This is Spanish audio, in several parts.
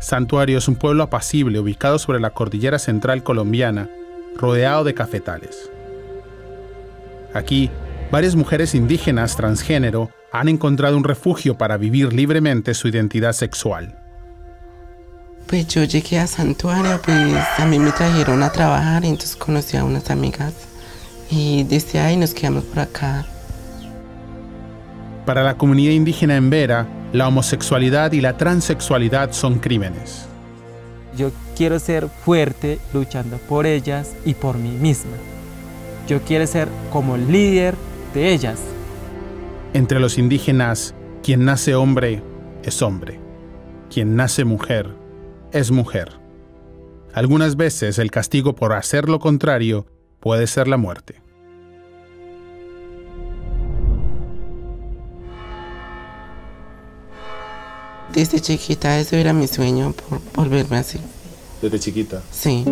Santuario es un pueblo apacible ubicado sobre la cordillera central colombiana, rodeado de cafetales. Aquí, varias mujeres indígenas transgénero han encontrado un refugio para vivir libremente su identidad sexual. Pues yo llegué a Santuario, pues a mí me trajeron a trabajar, entonces conocí a unas amigas y desde ahí nos quedamos por acá. Para la comunidad indígena en Vera, la homosexualidad y la transexualidad son crímenes. Yo quiero ser fuerte luchando por ellas y por mí misma. Yo quiero ser como líder de ellas. Entre los indígenas, quien nace hombre es hombre. Quien nace mujer es mujer. Algunas veces el castigo por hacer lo contrario puede ser la muerte. Desde chiquita eso era mi sueño, por volverme así. ¿Desde chiquita? Sí.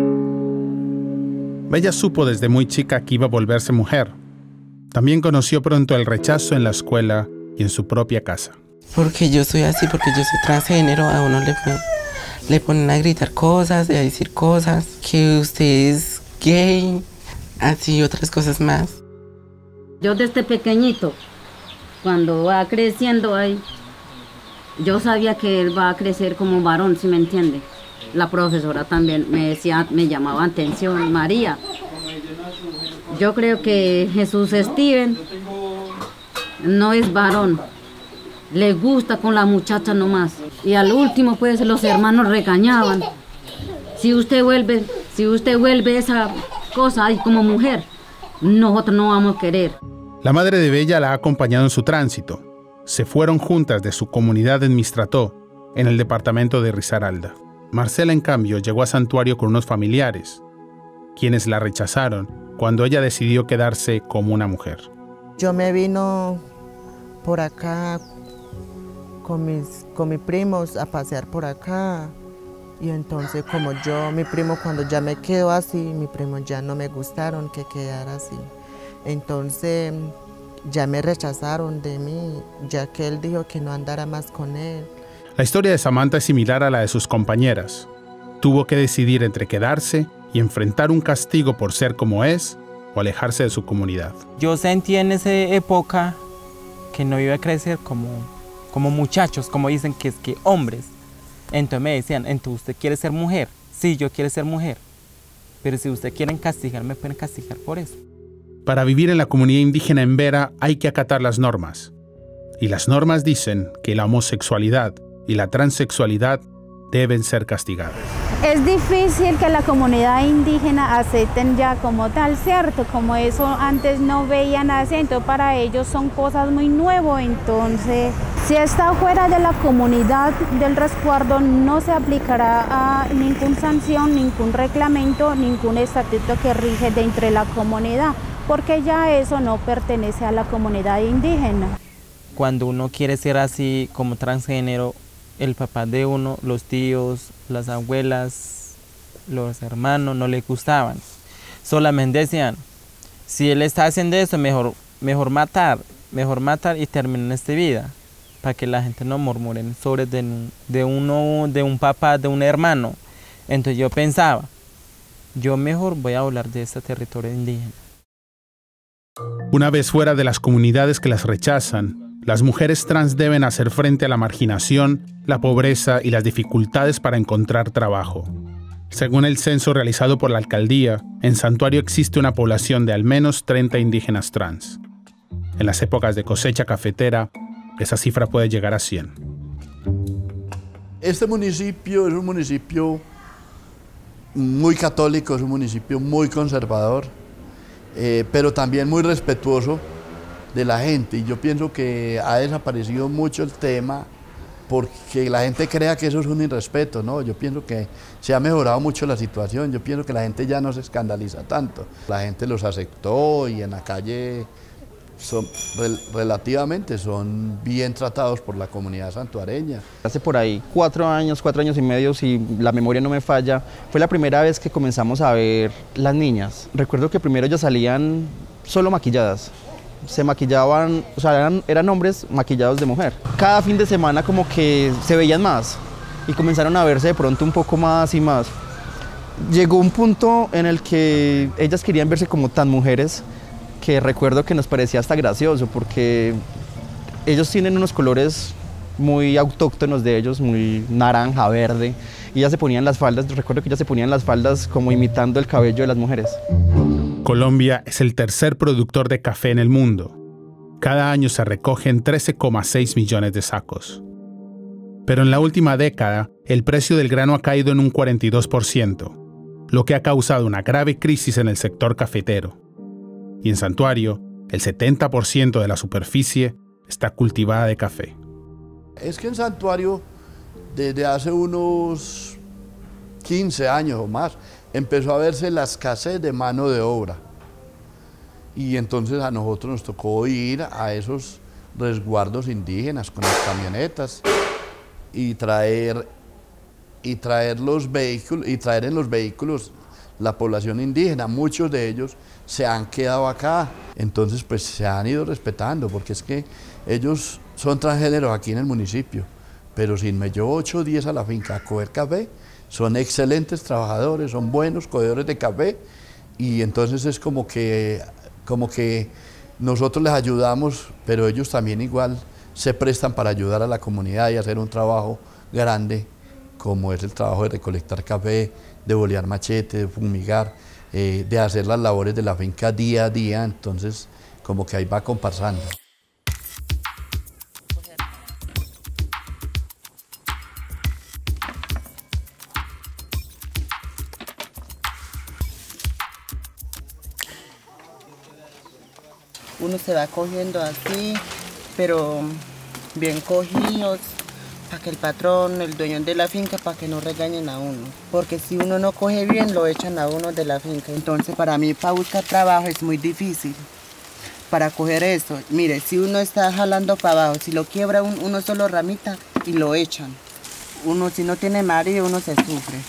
Bella supo desde muy chica que iba a volverse mujer. También conoció pronto el rechazo en la escuela y en su propia casa. Porque yo soy así, porque yo soy transgénero, a uno le, le ponen a gritar cosas, a decir cosas, que usted es gay, así otras cosas más. Yo desde pequeñito, cuando va creciendo ahí, yo sabía que él va a crecer como varón, si me entiende. La profesora también me decía, me llamaba atención, María. Yo creo que Jesús Steven no es varón. Le gusta con la muchacha nomás. Y al último, pues, los hermanos regañaban. Si usted vuelve, si usted vuelve esa cosa ahí como mujer, nosotros no vamos a querer. La madre de Bella la ha acompañado en su tránsito se fueron juntas de su comunidad en Mistrató, en el departamento de Risaralda. Marcela, en cambio, llegó a Santuario con unos familiares, quienes la rechazaron cuando ella decidió quedarse como una mujer. Yo me vino por acá con mis, con mis primos a pasear por acá. Y entonces como yo, mi primo cuando ya me quedo así, mi primo ya no me gustaron que quedara así. Entonces ya me rechazaron de mí, ya que él dijo que no andara más con él. La historia de Samantha es similar a la de sus compañeras. Tuvo que decidir entre quedarse y enfrentar un castigo por ser como es o alejarse de su comunidad. Yo sentí en esa época que no iba a crecer como, como muchachos, como dicen que es que hombres. Entonces me decían, entonces usted quiere ser mujer. Sí, yo quiero ser mujer. Pero si usted quieren castigar, me pueden castigar por eso. Para vivir en la comunidad indígena en Vera hay que acatar las normas. Y las normas dicen que la homosexualidad y la transexualidad deben ser castigadas. Es difícil que la comunidad indígena acepten ya como tal, ¿cierto? Como eso antes no veían acento, para ellos son cosas muy nuevas, entonces si está fuera de la comunidad del resguardo no se aplicará a ninguna sanción, ningún reglamento, ningún estatuto que rige dentro de la comunidad porque ya eso no pertenece a la comunidad indígena. Cuando uno quiere ser así como transgénero, el papá de uno, los tíos, las abuelas, los hermanos no le gustaban. Solamente decían, si él está haciendo eso, mejor, mejor matar, mejor matar y terminar esta vida, para que la gente no murmure sobre de, de uno, de un papá, de un hermano. Entonces yo pensaba, yo mejor voy a hablar de este territorio indígena. Una vez fuera de las comunidades que las rechazan, las mujeres trans deben hacer frente a la marginación, la pobreza y las dificultades para encontrar trabajo. Según el censo realizado por la alcaldía, en Santuario existe una población de al menos 30 indígenas trans. En las épocas de cosecha cafetera, esa cifra puede llegar a 100. Este municipio es un municipio muy católico, es un municipio muy conservador eh, pero también muy respetuoso de la gente. Y yo pienso que ha desaparecido mucho el tema porque la gente crea que eso es un irrespeto, ¿no? Yo pienso que se ha mejorado mucho la situación, yo pienso que la gente ya no se escandaliza tanto. La gente los aceptó y en la calle son relativamente son bien tratados por la comunidad santuareña. Hace por ahí cuatro años, cuatro años y medio, si la memoria no me falla, fue la primera vez que comenzamos a ver las niñas. Recuerdo que primero ellas salían solo maquilladas, se maquillaban, o sea, eran, eran hombres maquillados de mujer. Cada fin de semana como que se veían más, y comenzaron a verse de pronto un poco más y más. Llegó un punto en el que ellas querían verse como tan mujeres que recuerdo que nos parecía hasta gracioso porque ellos tienen unos colores muy autóctonos de ellos, muy naranja, verde, y ya se ponían las faldas, recuerdo que ya se ponían las faldas como imitando el cabello de las mujeres. Colombia es el tercer productor de café en el mundo. Cada año se recogen 13,6 millones de sacos. Pero en la última década, el precio del grano ha caído en un 42%, lo que ha causado una grave crisis en el sector cafetero. Y en Santuario, el 70% de la superficie está cultivada de café. Es que en Santuario, desde hace unos 15 años o más, empezó a verse la escasez de mano de obra. Y entonces a nosotros nos tocó ir a esos resguardos indígenas con las camionetas y traer, y traer los vehículos, y traer en los vehículos la población indígena. Muchos de ellos se han quedado acá. Entonces, pues se han ido respetando, porque es que ellos son transgéneros aquí en el municipio. Pero si me llevo 8 días a la finca a coger café, son excelentes trabajadores, son buenos cogedores de café. Y entonces es como que, como que nosotros les ayudamos, pero ellos también igual se prestan para ayudar a la comunidad y hacer un trabajo grande, como es el trabajo de recolectar café, de bolear machete, de fumigar, eh, de hacer las labores de la finca día a día, entonces como que ahí va comparsando. Uno se va cogiendo así, pero bien cogidos, para que el patrón, el dueño de la finca, para que no regañen a uno. Porque si uno no coge bien, lo echan a uno de la finca. Entonces, para mí, para buscar trabajo es muy difícil. Para coger eso, mire, si uno está jalando para abajo, si lo quiebra uno solo ramita y lo echan. Uno, si no tiene marido, uno se sufre.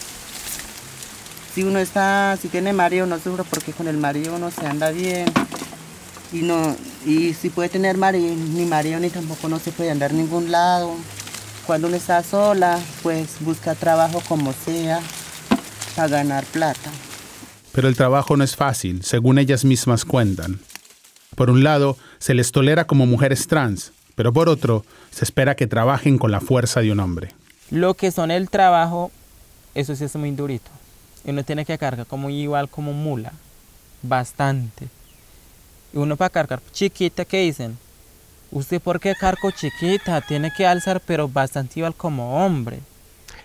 Si uno está, si tiene marido, no sufre porque con el marido uno se anda bien. Y, no, y si puede tener marido, ni marido ni tampoco no se puede andar a ningún lado. Cuando uno está sola, pues busca trabajo como sea para ganar plata. Pero el trabajo no es fácil, según ellas mismas cuentan. Por un lado, se les tolera como mujeres trans, pero por otro, se espera que trabajen con la fuerza de un hombre. Lo que son el trabajo, eso sí es muy durito. Uno tiene que cargar como igual como mula, bastante. Y uno para cargar chiquita, ¿qué dicen? ¿Usted por qué cargo chiquita? Tiene que alzar, pero bastante igual como hombre.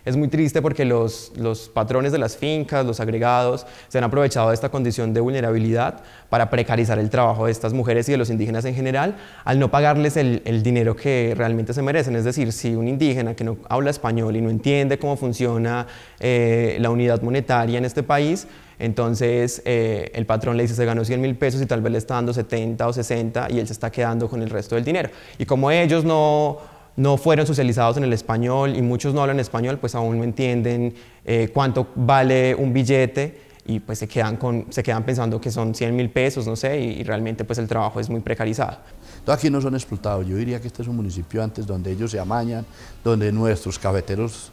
Es muy triste porque los, los, patrones de las fincas, los agregados, se han aprovechado de esta condición de vulnerabilidad para precarizar el trabajo de estas mujeres y de los indígenas en general, al no pagarles el, el dinero que realmente se merecen. Es decir, si un indígena que no habla español y no entiende cómo funciona eh, la unidad monetaria en este país, entonces eh, el patrón le dice se ganó 100 mil pesos y tal vez le está dando 70 o 60 y él se está quedando con el resto del dinero. Y como ellos no, no fueron socializados en el español y muchos no hablan español, pues aún no entienden eh, cuánto vale un billete y pues se quedan, con, se quedan pensando que son 100 mil pesos, no sé, y, realmente pues el trabajo es muy precarizado. Entonces aquí no son explotados, yo diría que este es un municipio antes donde ellos se amañan, donde nuestros cafeteros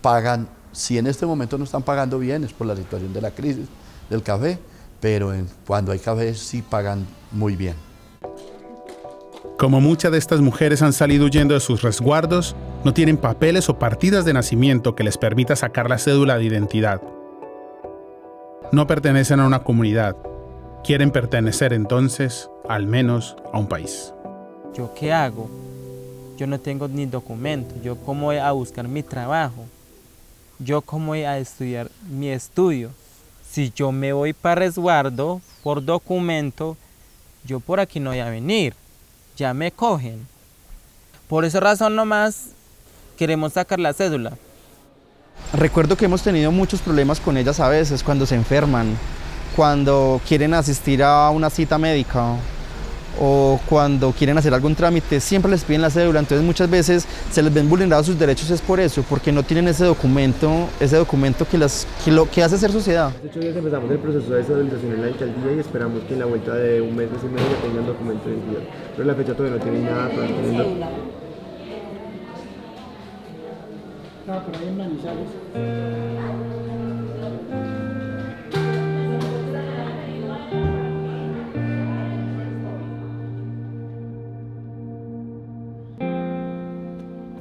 pagan, si en este momento no están pagando bien es por la situación de la crisis del café, pero cuando hay café sí pagan muy bien. Como muchas de estas mujeres han salido huyendo de sus resguardos, no tienen papeles o partidas de nacimiento que les permita sacar la cédula de identidad. No pertenecen a una comunidad. Quieren pertenecer entonces, al menos, a un país. ¿Yo qué hago? Yo no tengo ni documento. ¿Yo cómo voy a buscar mi trabajo? ¿Yo cómo voy a estudiar mi estudio? Si yo me voy para resguardo por documento, yo por aquí no voy a venir ya me cogen. Por esa razón nomás queremos sacar la cédula. Recuerdo que hemos tenido muchos problemas con ellas a veces cuando se enferman, cuando quieren asistir a una cita médica o cuando quieren hacer algún trámite, siempre les piden la cédula, entonces muchas veces se les ven vulnerados sus derechos es por eso, porque no tienen ese documento, ese documento que, las, que lo que hace ser sociedad. De hecho, ya empezamos el proceso de cédulación en la alcaldía y esperamos que en la vuelta de un mes, mes y medio tengan documento de identidad. Pero la fecha todavía no tiene nada, todavía no tienen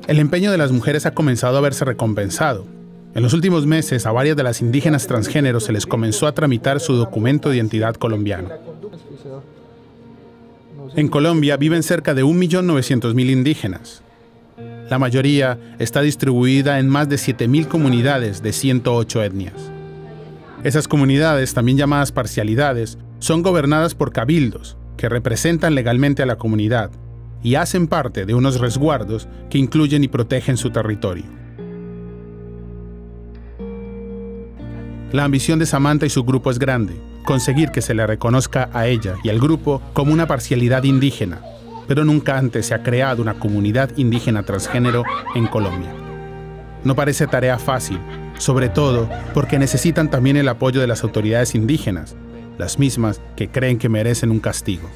El empeño de las mujeres ha comenzado a verse recompensado. En los últimos meses, a varias de las indígenas transgénero se les comenzó a tramitar su documento de identidad colombiano. En Colombia viven cerca de 1.900.000 indígenas. La mayoría está distribuida en más de 7.000 comunidades de 108 etnias. Esas comunidades, también llamadas parcialidades, son gobernadas por cabildos, que representan legalmente a la comunidad y hacen parte de unos resguardos que incluyen y protegen su territorio. La ambición de Samantha y su grupo es grande, conseguir que se le reconozca a ella y al grupo como una parcialidad indígena, pero nunca antes se ha creado una comunidad indígena transgénero en Colombia. No parece tarea fácil, sobre todo porque necesitan también el apoyo de las autoridades indígenas, las mismas que creen que merecen un castigo.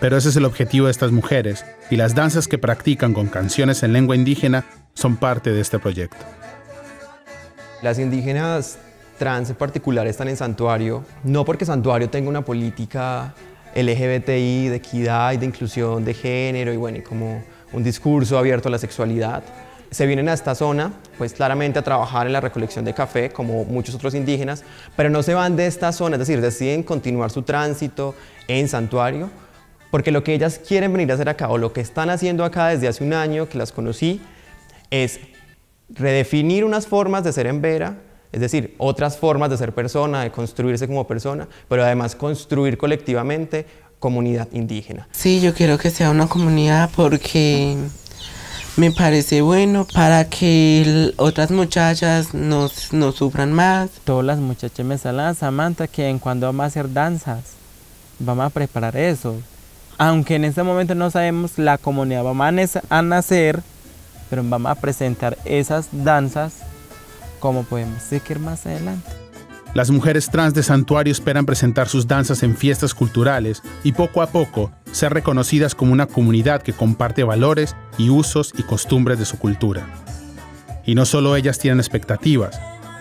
Pero ese es el objetivo de estas mujeres y las danzas que practican con canciones en lengua indígena son parte de este proyecto. Las indígenas trans en particular están en Santuario, no porque Santuario tenga una política LGBTI de equidad y de inclusión de género y bueno, y como un discurso abierto a la sexualidad. Se vienen a esta zona, pues claramente a trabajar en la recolección de café, como muchos otros indígenas, pero no se van de esta zona, es decir, deciden continuar su tránsito en Santuario, porque lo que ellas quieren venir a hacer acá, o lo que están haciendo acá desde hace un año que las conocí, es redefinir unas formas de ser en Vera, es decir, otras formas de ser persona, de construirse como persona, pero además construir colectivamente comunidad indígena. Sí, yo quiero que sea una comunidad porque me parece bueno para que otras muchachas no, no sufran más. Todas las muchachas me salen, Samantha, que en cuando vamos a hacer danzas, vamos a preparar eso. Aunque en este momento no sabemos la comunidad, vamos a nacer, pero vamos a presentar esas danzas como podemos seguir más adelante. Las mujeres trans de santuario esperan presentar sus danzas en fiestas culturales y poco a poco ser reconocidas como una comunidad que comparte valores y usos y costumbres de su cultura. Y no solo ellas tienen expectativas,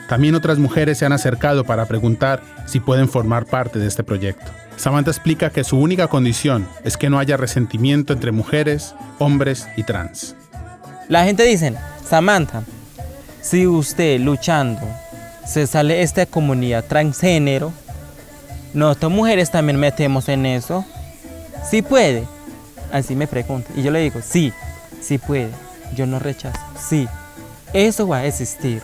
también otras mujeres se han acercado para preguntar si pueden formar parte de este proyecto. Samantha explica que su única condición es que no haya resentimiento entre mujeres, hombres y trans. La gente dice, Samantha, si usted luchando se sale de esta comunidad transgénero, nosotros mujeres también metemos en eso. ¿Sí puede? Así me pregunta. Y yo le digo, sí, sí puede. Yo no rechazo. Sí, eso va a existir.